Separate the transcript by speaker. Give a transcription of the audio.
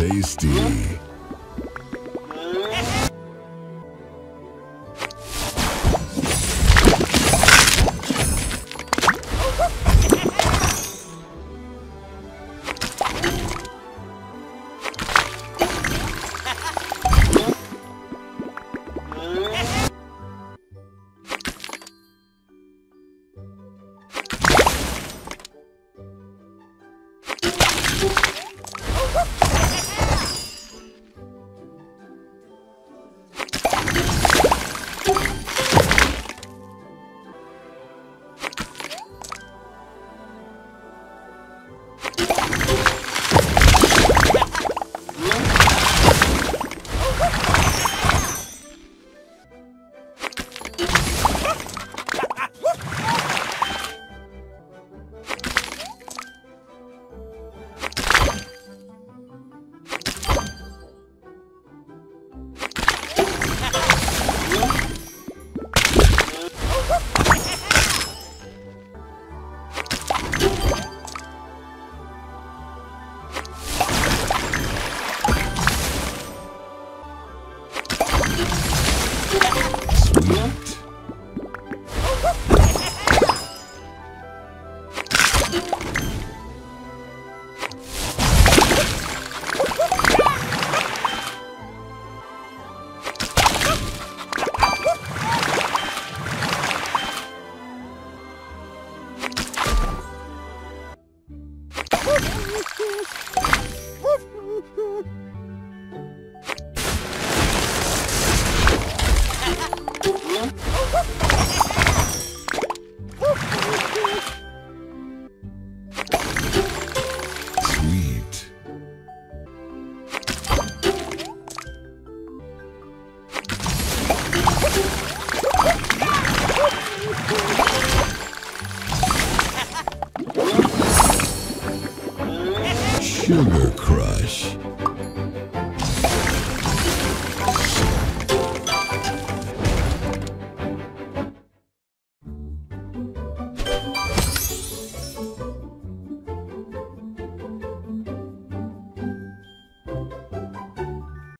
Speaker 1: tasty. Sweet. Sugar Crush.